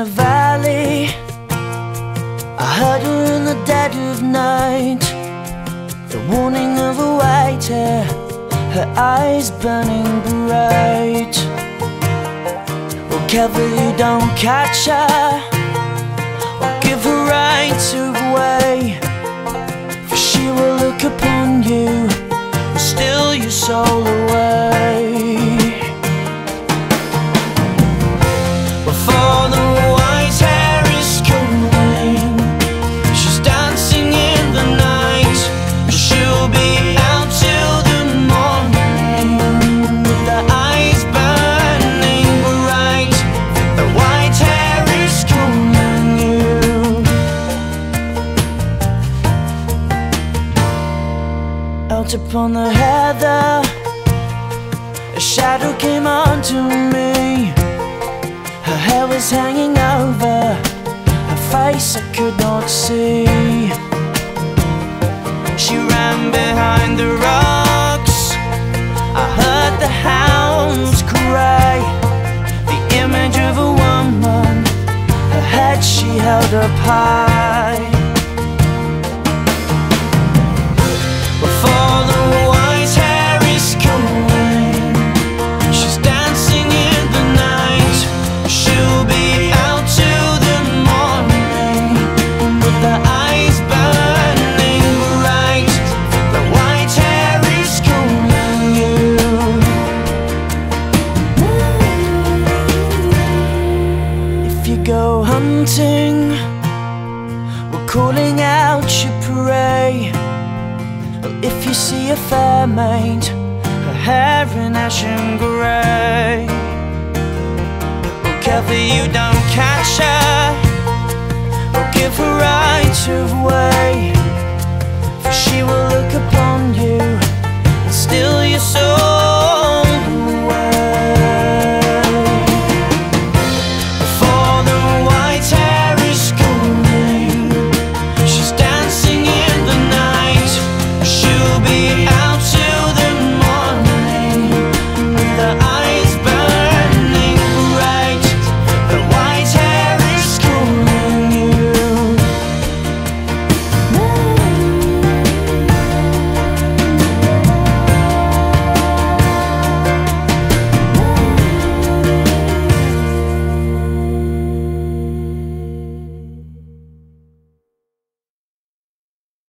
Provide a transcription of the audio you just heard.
away. I heard her in the dead of night. The warning of a white hare, her eyes burning bright. Well, careful you don't catch her, or give her right away. For she will look upon you and steal your soul away. Upon the heather, a shadow came onto me. Her hair was hanging over her face, I could not see. She ran behind the rocks. I heard the hounds cry. The image of a woman, her head she held up high. hunting. We're calling out your prey. If you see a fair maid Her hair in ashen grey We'll you, don't catch her. Or give her right of way.